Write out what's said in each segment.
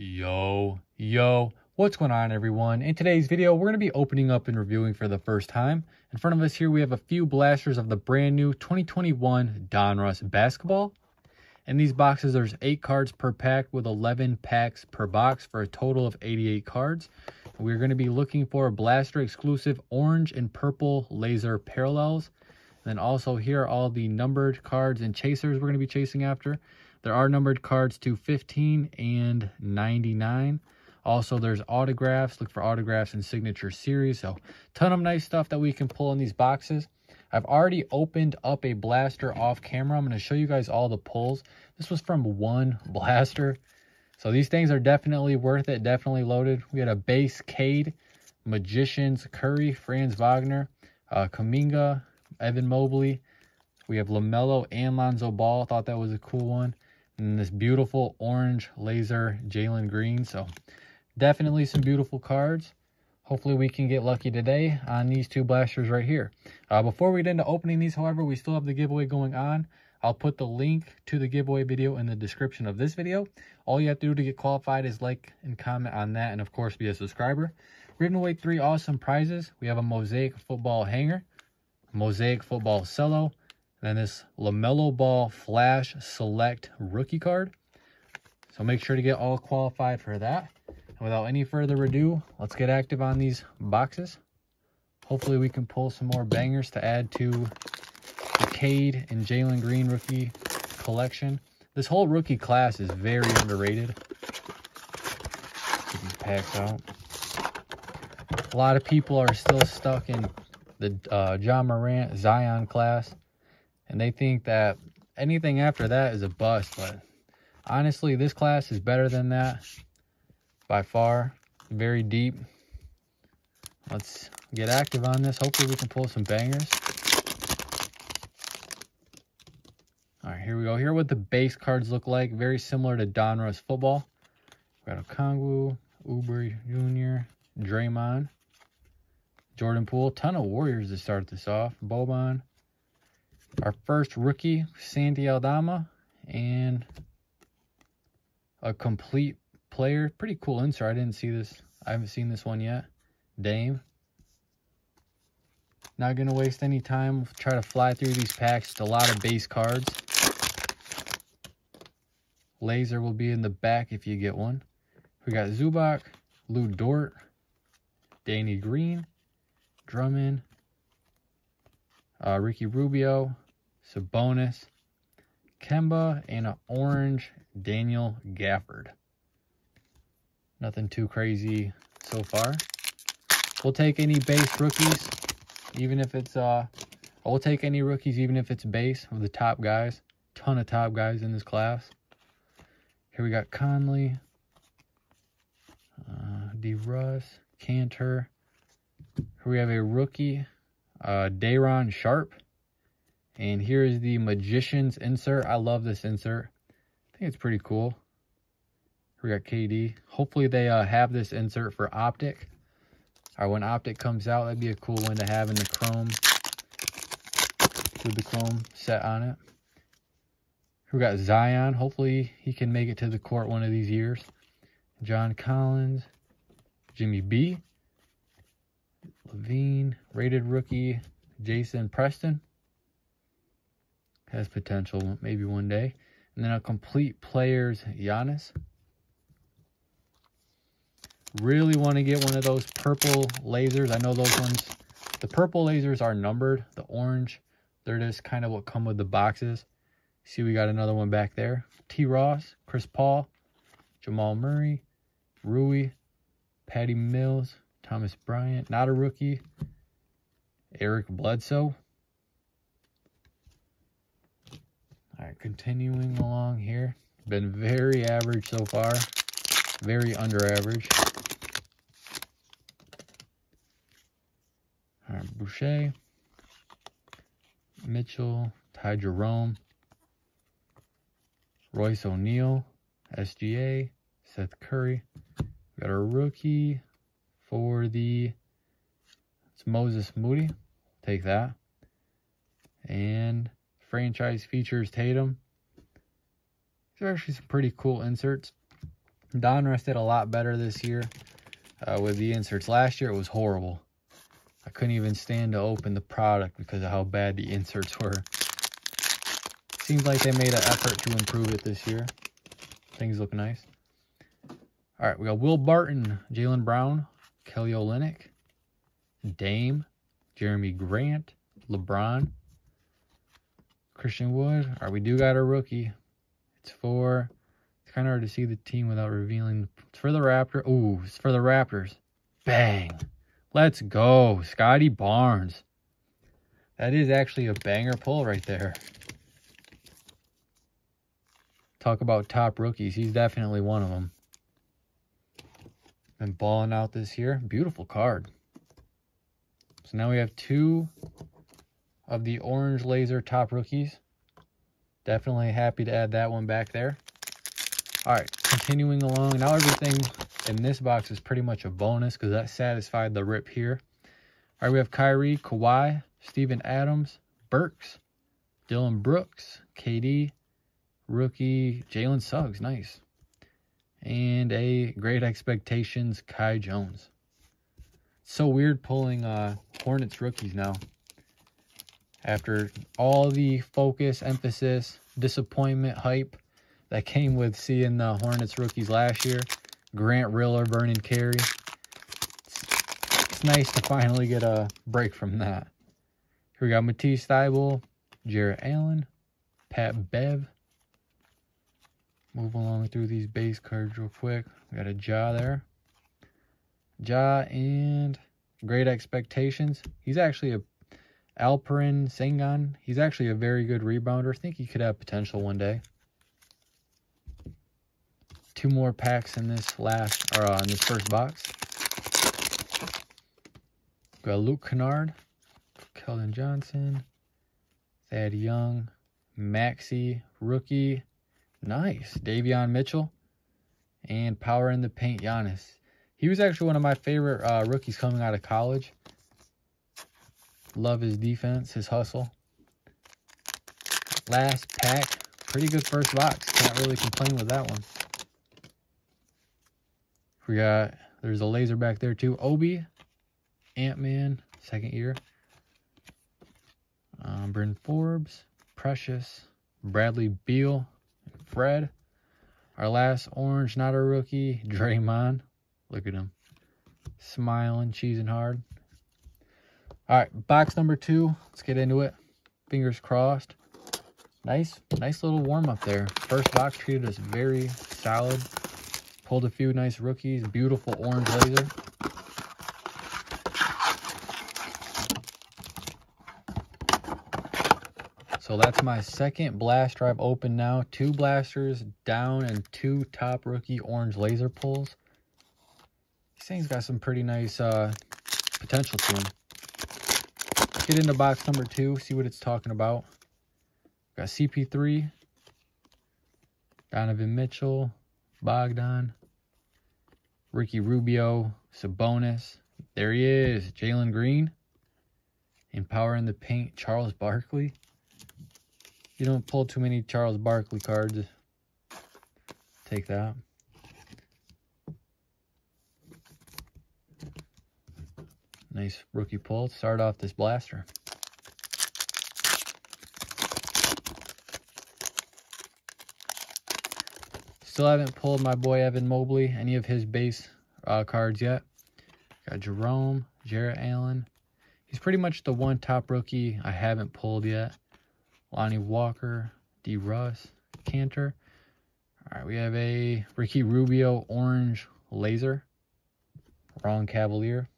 Yo, yo, what's going on everyone? In today's video, we're going to be opening up and reviewing for the first time. In front of us here, we have a few blasters of the brand new 2021 Donruss basketball. In these boxes, there's 8 cards per pack with 11 packs per box for a total of 88 cards. We're going to be looking for a blaster exclusive orange and purple laser parallels. Then also here are all the numbered cards and chasers we're going to be chasing after. There are numbered cards to 15 and 99. Also, there's autographs. Look for autographs and signature series. So, ton of nice stuff that we can pull in these boxes. I've already opened up a blaster off camera. I'm going to show you guys all the pulls. This was from one blaster. So these things are definitely worth it. Definitely loaded. We had a base Cade, Magicians, Curry, Franz Wagner, uh, Kuminga, Evan Mobley. We have LaMelo and Lonzo Ball. Thought that was a cool one and this beautiful orange laser Jalen Green. So definitely some beautiful cards. Hopefully we can get lucky today on these two blasters right here. Uh, before we get into opening these, however, we still have the giveaway going on. I'll put the link to the giveaway video in the description of this video. All you have to do to get qualified is like and comment on that and, of course, be a subscriber. We're giving away three awesome prizes. We have a Mosaic Football Hanger, Mosaic Football Cello, and then this LaMelo Ball Flash Select Rookie Card. So make sure to get all qualified for that. And without any further ado, let's get active on these boxes. Hopefully we can pull some more bangers to add to the Cade and Jalen Green rookie collection. This whole rookie class is very underrated. Get these packs out. A lot of people are still stuck in the uh, Ja Morant Zion class and they think that anything after that is a bust. But honestly, this class is better than that by far. Very deep. Let's get active on this. Hopefully we can pull some bangers. All right, here we go. Here what the base cards look like. Very similar to Donruss football. We got Okongwu, Oubre Jr., Draymond, Jordan Poole. Ton of Warriors to start this off. Boban, our first rookie, Santi Aldama, and a complete player. Pretty cool insert. I didn't see this. I haven't seen this one yet. Dame. Not going to waste any time. Try to fly through these packs. Just a lot of base cards. Laser will be in the back if you get one. We got Zubac, Lu Dort, Danny Green, Drummond, uh, Ricky Rubio, Sabonis, Kemba, and an orange Daniel Gafford. Nothing too crazy so far. We'll take any base rookies, even if it's, uh, we'll take any rookies, even if it's base of the top guys. Ton of top guys in this class. Here we got Conley, uh, D. Russ, Kanter. Here we have a rookie, uh, Day'Ron Sharpe. And here is the Magician's insert. I love this insert. I think it's pretty cool. We got KD. Hopefully they uh, have this insert for Optic. Or when Optic comes out, that'd be a cool one to have in the Chrome. With the Chrome set on it. We got Zion. Hopefully he can make it to the court one of these years. John Collins. Jimmy B. LaVine. Rated rookie. Jason Preston has potential maybe one day. And then a complete players Giannis. Really want to get one of those purple lasers. I know those ones, the purple lasers are numbered. The orange, they're just kind of what come with the boxes. See, we got another one back there. T. Ross, Chris Paul, Jamal Murray, Rui, Patty Mills, Thomas Bryant, not a rookie, Eric Bledsoe, All right, continuing along here. Been very average so far. Very under average. All right, Boucher. Mitchell. Ty Jerome. Royce O'Neale. SGA. Seth Curry. Got a rookie for the... It's Moses Moody. Take that. And franchise features Tatum. These are actually some pretty cool inserts. Donruss did a lot better this year uh, with the inserts. Last year it was horrible. I couldn't even stand to open the product because of how bad the inserts were. Seems like they made an effort to improve it this year. Things look nice. All right, we got Will Barton, Jaylen Brown, Kelly Olynyk, Dame, Jerami Grant, LeBron, Christian Wood. All right, we do got a rookie. It's for, it's kind of hard to see the team without revealing. It's for the Raptor. Ooh, it's for the Raptors. Bang. Let's go. Scottie Barnes. That is actually a banger pull right there. Talk about top rookies. He's definitely one of them. Been balling out this year. Beautiful card. So now we have two of the orange laser top rookies. Definitely happy to add that one back there. All right, continuing along. Now everything in this box is pretty much a bonus because that satisfied the rip here. All right, we have Kyrie, Kawhi, Steven Adams, Burks, Dillon Brooks, KD, rookie Jalen Suggs, nice. And a Great Expectations, Kai Jones. so weird pulling uh, Hornets rookies now. After all the focus, emphasis, disappointment, hype that came with seeing the Hornets rookies last year. Grant Riller, Vernon Carey. It's, it's nice to finally get a break from that. Here we got Matisse Thybulle, Jarrett Allen, Pat Bev, Move along through these base cards real quick. We got a jaw there. Ja and Great Expectations. He's actually a Alperen Sengun. He's actually a very good rebounder. I think he could have potential one day. Two more packs in this last or uh, in this first box. We got Luke Kennard, Keldon Johnson, Thad Young, Maxi, rookie, Nice. Davion Mitchell and Power in the Paint Giannis. He was actually one of my favorite uh, rookies coming out of college. Love his defense, his hustle. Last pack. Pretty good first box. Can't really complain with that one. We got, there's a laser back there too. Obi, Ant-Man, second year. Um, Bryn Forbes, Precious, Bradley Beal, Fred. Our last orange, not a rookie, Draymond. Look at him. Smiling, cheesing hard. All right, box number two. Let's get into it. Fingers crossed. Nice, nice little warm up there. First box treated us very solid. Pulled a few nice rookies. Beautiful orange laser. So that's my second blast drive open now. Two blasters down and two top rookie orange laser pulls. This thing's got some pretty nice uh, potential to him. Get into box number two, see what it's talking about. Got CP3, Donovan Mitchell, Bogdan, Ricky Rubio, Sabonis. There he is, Jalen Green. Empowering the paint, Charles Barkley. You don't pull too many Charles Barkley cards. Take that. Nice rookie pull. Start off this blaster. Still haven't pulled my boy Evan Mobley, any of his base uh, cards yet. Got Jerome, Jarrett Allen. He's pretty much the one top rookie I haven't pulled yet. Lonnie Walker, D. Russ, Kanter. All right, we have a Ricky Rubio orange laser. Ron Cavalier.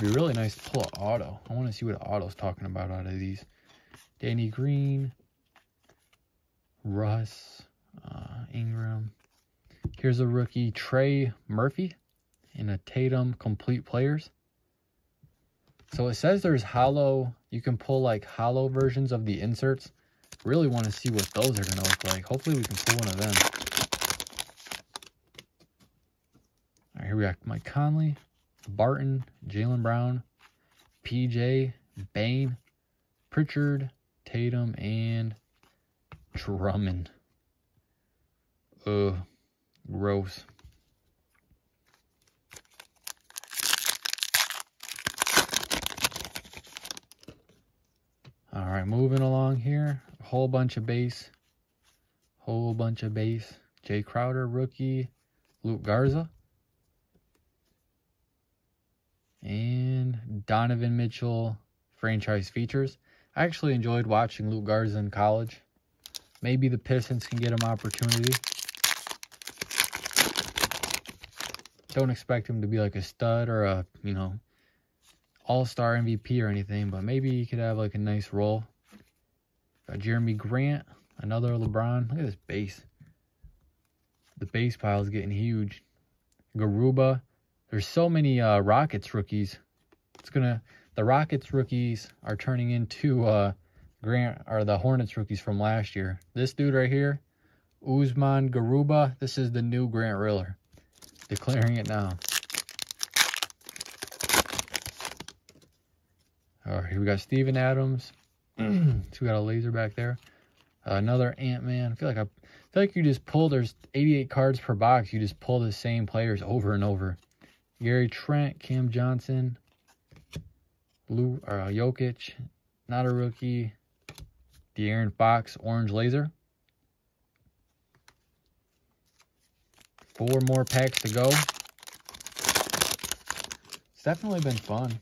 Be really nice to pull an auto. I want to see what auto's talking about out of these. Danny Green, Russ, uh, Ingram. Here's a rookie, Trey Murphy, in a Tatum Complete Players. So it says there's hollow, you can pull like hollow versions of the inserts. Really want to see what those are going to look like. Hopefully we can pull one of them. All right, here we got Mike Conley, Barton, Jaylen Brown, PJ, Bane, Pritchard, Tatum, and Drummond. Ugh, gross. Right, moving along here. A whole bunch of base. Whole bunch of base. Jae Crowder, rookie. Luka Garza. And Donovan Mitchell, franchise features. I actually enjoyed watching Luka Garza in college. Maybe the Pistons can get him opportunity. Don't expect him to be like a stud or a, you know, all-star MVP or anything, but maybe he could have like a nice role. Got Jerami Grant, another LeBron. Look at this base. The base pile is getting huge. Garuba. There's so many uh, Rockets rookies. It's gonna the Rockets rookies are turning into uh, Grant or the Hornets rookies from last year. This dude right here, Usman Garuba, this is the new Grant Riller. Declaring it now. All right, here we got Steven Adams. So we got a laser back there. Uh, another Ant-Man. I feel like I, I feel like you just pull, there's 88 cards per box. You just pull the same players over and over. Gary Trent, Cam Johnson, Lou, or, uh, Jokic, not a rookie. De'Aaron Fox, Orange Laser. Four more packs to go. It's definitely been fun.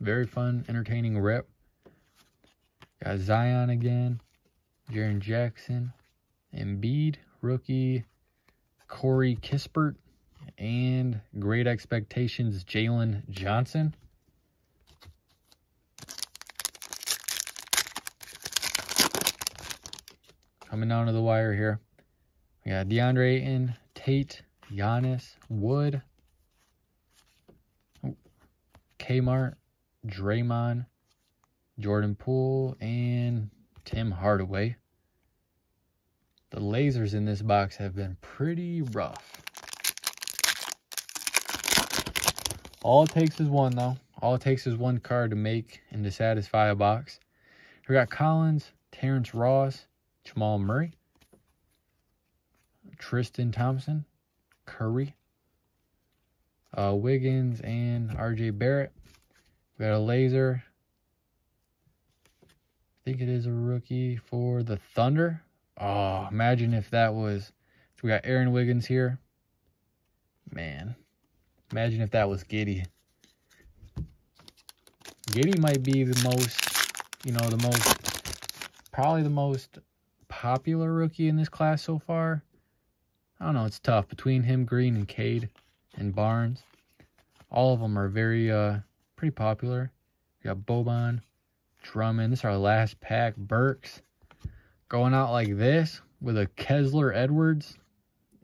Very fun, entertaining rip. Got Zion again. Jaren Jackson. Embiid, rookie. Corey Kispert. And Great Expectations, Jalen Johnson. Coming down to the wire here. We got DeAndre Ayton, Tate, Giannis, Wood, Kmart, Draymond, Jordan Poole, and Tim Hardaway. The lasers in this box have been pretty rough. All it takes is one, though. All it takes is one card to make and to satisfy a box. We got Collins, Terrence Ross, Jamal Murray, Tristan Thompson, Curry, uh, Wiggins, and RJ Barrett. We got a laser. Think it is a rookie for the Thunder. Oh, imagine if that was. So we got Aaron Wiggins here. Man, imagine if that was Giddey. Giddey might be the most, you know, the most, probably the most popular rookie in this class so far. I don't know, it's tough between him, Green, and Cade, and Barnes. All of them are very, uh, pretty popular. We got Boban, Drummond. This is our last pack. Burks going out like this with a Kessler Edwards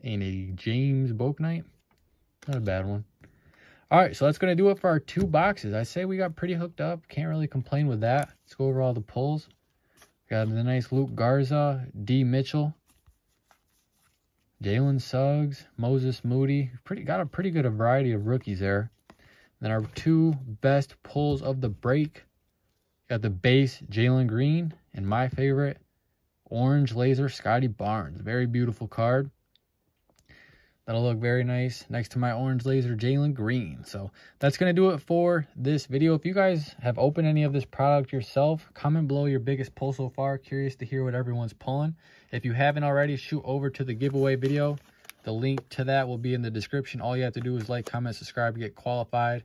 and a James Bouknight. Not a bad one. All right, so that's going to do it for our two boxes. I say we got pretty hooked up. Can't really complain with that. Let's go over all the pulls. Got the nice Luka Garza, D. Mitchell, Jalen Suggs, Moses Moody. Pretty got a pretty good variety of rookies there. Then our two best pulls of the break. Got the base Jalen Green and my favorite orange laser Scottie Barnes. Very beautiful card. That'll look very nice next to my orange laser Jalen Green. So that's going to do it for this video. If you guys have opened any of this product yourself, comment below your biggest pull so far. Curious to hear what everyone's pulling. If you haven't already, shoot over to the giveaway video. The link to that will be in the description. All you have to do is like, comment, subscribe, get qualified.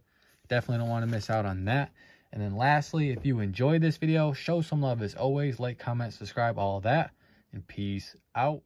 Definitely don't want to miss out on that. And then lastly, if you enjoyed this video, show some love as always. Like, comment, subscribe, all that. And peace out.